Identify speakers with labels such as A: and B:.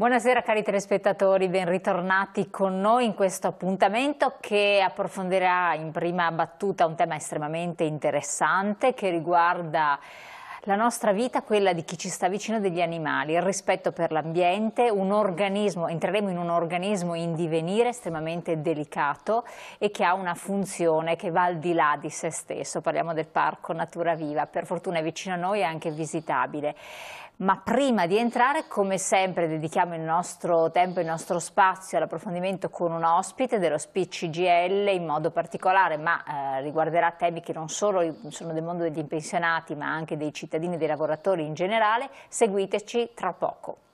A: Buonasera cari telespettatori, ben ritornati con noi in questo appuntamento che approfondirà in prima battuta un tema estremamente interessante che riguarda la nostra vita, quella di chi ci sta vicino degli animali, il rispetto per l'ambiente, un organismo, entreremo in un organismo in divenire estremamente delicato e che ha una funzione che va al di là di se stesso, parliamo del Parco Natura Viva, per fortuna è vicino a noi e anche visitabile. Ma prima di entrare, come sempre, dedichiamo il nostro tempo e il nostro spazio all'approfondimento con un ospite dello CGL in modo particolare, ma eh, riguarderà temi che non solo sono del mondo degli impensionati, ma anche dei cittadini e dei lavoratori in generale. Seguiteci tra poco.